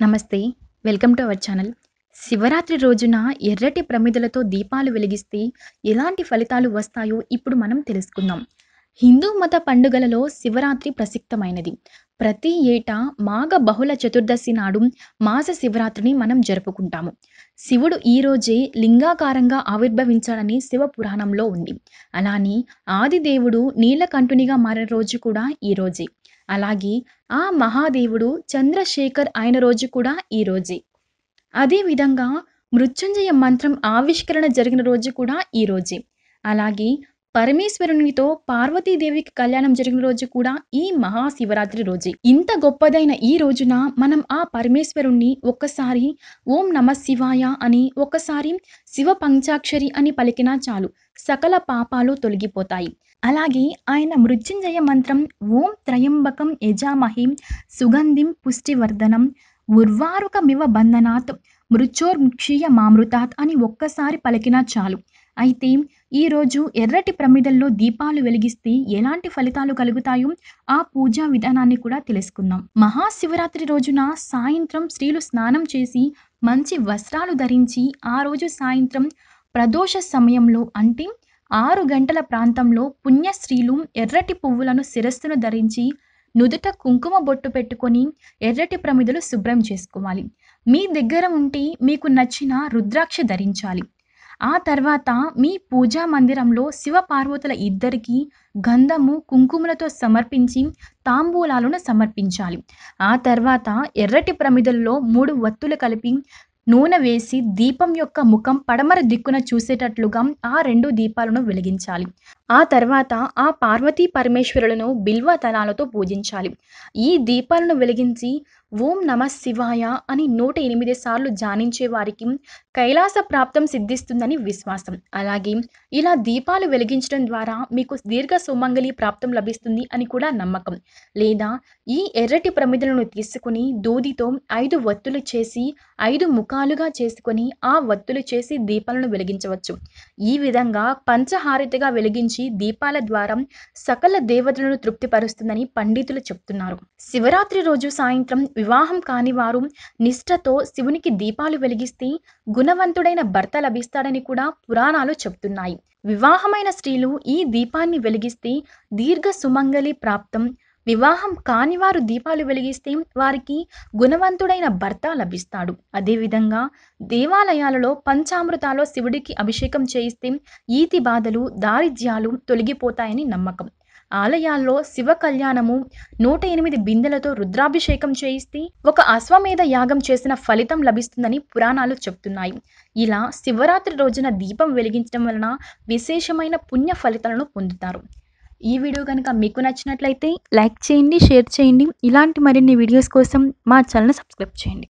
నమస్తే welcome to our channel. Shivaratri రోజున ఎర్రటి ప్రమిదలతో దీపాలు వెలిగిస్తే ఎలాంటి ఫలితాలు వస్తాయో ఇప్పుడు మనం తెలుసుకుందాం. హిందూ మత పండుగలలో శివరాత్రి ప్రసిద్ధమైనది. ప్రతి ఏటా మాఘ బహుళ చతుర్దశి నాడు మాస శివరాత్రిని మనం జరుపుకుంటాము. శివుడు ఈ రోజే లింగాకారంగా ఆవిర్భవించాడని శివ పురాణంలో ఉంది. అలానే ఆదిదేవుడు నీలకంఠునిగా మారిన రోజు కూడా ఈ రోజే. అలాగే ఆ మహాదేవుడు చంద్రశేఖర్ అయిన రోజు కూడా ఈ రోజే. అదేవిధంగా మృత్యుంజయ మంత్రం ఆవిష్కరణ జరిగిన రోజు కూడా ఈ రోజే. అలాగే పరమేశ్వరునితో పార్వతీదేవికి కళ్యాణం జరిగిన రోజు కూడా ఈ మహాశివరాత్రి రోజే. ఇంత గొప్పదైన ఈ రోజున మనం ఆ పరమేశ్వరుణ్ణి ఒక్కసారి ఓం నమ శివాయ అని ఒక్కసారి శివ పంచాక్షరి అని పలికినా చాలు సకల పాపాలు తొలగిపోతాయి. అలాగే ఆయన మృత్యుంజయ మంత్రం ఓం త్రయంబకం యజామహిం సుగంధిం పుష్టివర్ధనం ఉర్వారుకమివ బంధనాత్ మృత్యోర్ముక్షీయ మామృతాత్ అని ఒక్కసారి పలికినా చాలు. అయితే ఈరోజు ఎర్రటి ప్రమిదల్లో దీపాలు వెలిగిస్తే ఎలాంటి ఫలితాలు కలుగుతాయో ఆ పూజా విధానాన్ని కూడా తెలుసుకుందాం. మహాశివరాత్రి రోజున సాయంత్రం స్త్రీలు స్నానం చేసి మంచి వస్త్రాలు ధరించి ఆ రోజు సాయంత్రం ప్రదోష సమయంలో అంటే ఆరు గంటల ప్రాంతంలో పుణ్య స్త్రీలు ఎర్రటి పువ్వులను శిరస్సును ధరించి నుదుట కుంకుమ బొట్టు పెట్టుకొని ఎర్రటి ప్రమిదలు శుభ్రం చేసుకోవాలి. మీ దగ్గర ఉంటే మీకు నచ్చిన రుద్రాక్ష ధరించాలి. ఆ తర్వాత మీ పూజా మందిరంలో శివ పార్వతుల ఇద్దరికి గంధము కుంకుమలతో సమర్పించి తాంబూలాలను సమర్పించాలి. ఆ తర్వాత ఎర్రటి ప్రమిదల్లో మూడు వత్తులు కలిపి నూనె వేసి దీపం యొక్క ముఖం పడమర దిక్కున చూసేటట్లుగా ఆ రెండు దీపాలను వెలిగించాలి. ఆ తర్వాత ఆ పార్వతీ పరమేశ్వరులను బిల్వ తలాలతో పూజించాలి. ఈ దీపాలను వెలిగించి ఓం నమ శివాయ అని నూట ఎనిమిది సార్లు జానించే వారికి కైలాస ప్రాప్తం సిద్ధిస్తుందని విశ్వాసం. అలాగే ఇలా దీపాలు వెలిగించడం ద్వారా మీకు దీర్ఘ సుమంగళి ప్రాప్తం లభిస్తుంది అని కూడా నమ్మకం. లేదా ఈ ఎర్రటి ప్రమిదలను తీసుకుని దూదితో ఐదు వత్తులు చేసి ఐదు ముఖాలుగా చేసుకొని ఆ వత్తులు చేసి దీపాలను వెలిగించవచ్చు. ఈ విధంగా పంచహారతిగా వెలిగించి దీపాల ద్వారా సకల దేవతలను తృప్తిపరుస్తుందని పండితులు చెప్తున్నారు. శివరాత్రి రోజు సాయంత్రం వివాహం కాని వారు నిష్ఠతో శివునికి దీపాలు వెలిగిస్తే గుణవంతుడైన భర్త లభిస్తాడని కూడా పురాణాలు చెప్తున్నాయి. వివాహమైన స్త్రీలు ఈ దీపాన్ని వెలిగిస్తే దీర్ఘ సుమంగళి ప్రాప్తం వివాహం కాని వారు దీపాలు వెలిగిస్తే వారికి గుణవంతుడైన భర్త లభిస్తాడు. అదేవిధంగా దేవాలయాలలో పంచామృతాలో శివుడికి అభిషేకం చేయిస్తే ఈతి బాధలు దారిద్ర్యాలు తొలగిపోతాయని నమ్మకం. ఆలయాల్లో శివ కళ్యాణము నూట ఎనిమిది బిందెలతో రుద్రాభిషేకం చేయిస్తే ఒక అశ్వమేధ యాగం చేసిన ఫలితం లభిస్తుందని పురాణాలు చెప్తున్నాయి. ఇలా శివరాత్రి రోజున దీపం వెలిగించడం వలన విశేషమైన పుణ్య ఫలితాలను పొందుతారు. ఈ వీడియో కనుక మీకు నచ్చినట్లయితే లైక్ చేయండి షేర్ చేయండి. ఇలాంటి మరిన్ని వీడియోస్ కోసం మా ఛానల్ సబ్స్క్రైబ్ చేయండి.